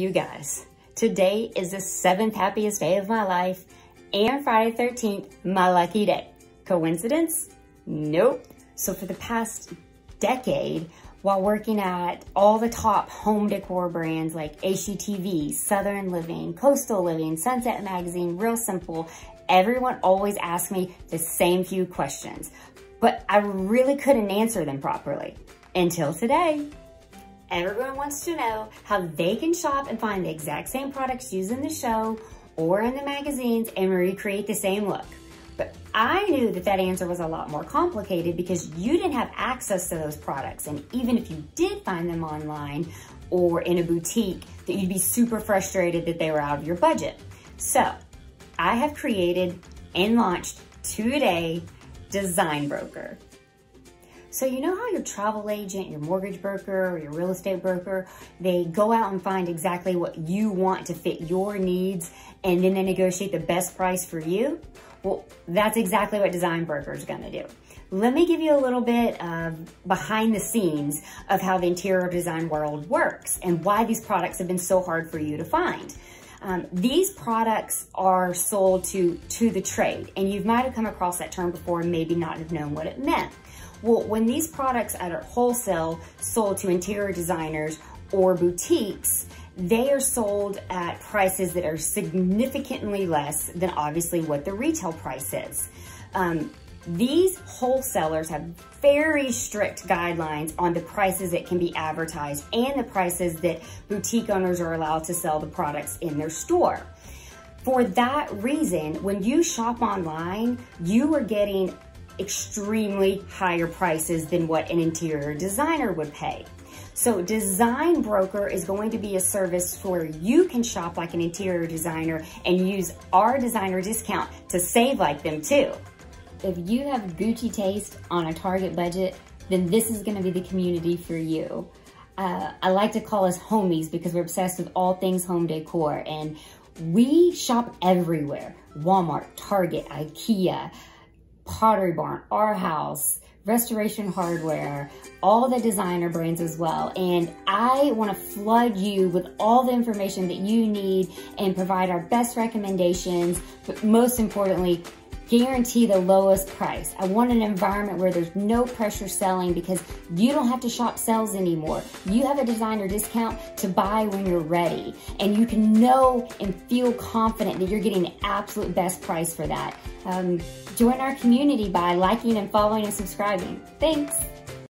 You guys, today is the seventh happiest day of my life and Friday 13th, my lucky day. Coincidence? Nope. So for the past decade, while working at all the top home decor brands like HGTV, Southern Living, Coastal Living, Sunset Magazine, Real Simple, everyone always asked me the same few questions, but I really couldn't answer them properly until today. Everyone wants to know how they can shop and find the exact same products used in the show or in the magazines and recreate the same look. But I knew that that answer was a lot more complicated because you didn't have access to those products. And even if you did find them online or in a boutique, that you'd be super frustrated that they were out of your budget. So I have created and launched today Design Broker. So you know how your travel agent, your mortgage broker, or your real estate broker, they go out and find exactly what you want to fit your needs and then they negotiate the best price for you? Well, that's exactly what Design Broker is gonna do. Let me give you a little bit of behind the scenes of how the interior design world works and why these products have been so hard for you to find. Um, these products are sold to, to the trade, and you might have come across that term before and maybe not have known what it meant. Well, when these products at wholesale sold to interior designers or boutiques, they are sold at prices that are significantly less than obviously what the retail price is. Um, these wholesalers have very strict guidelines on the prices that can be advertised and the prices that boutique owners are allowed to sell the products in their store. For that reason, when you shop online, you are getting extremely higher prices than what an interior designer would pay. So Design Broker is going to be a service where you can shop like an interior designer and use our designer discount to save like them too. If you have Gucci taste on a Target budget, then this is gonna be the community for you. Uh, I like to call us homies because we're obsessed with all things home decor and we shop everywhere. Walmart, Target, Ikea, Pottery Barn, Arhaus, Restoration Hardware, all the designer brands as well. And I wanna flood you with all the information that you need and provide our best recommendations, but most importantly, guarantee the lowest price. I want an environment where there's no pressure selling because you don't have to shop sales anymore. You have a designer discount to buy when you're ready and you can know and feel confident that you're getting the absolute best price for that. Um, join our community by liking and following and subscribing. Thanks.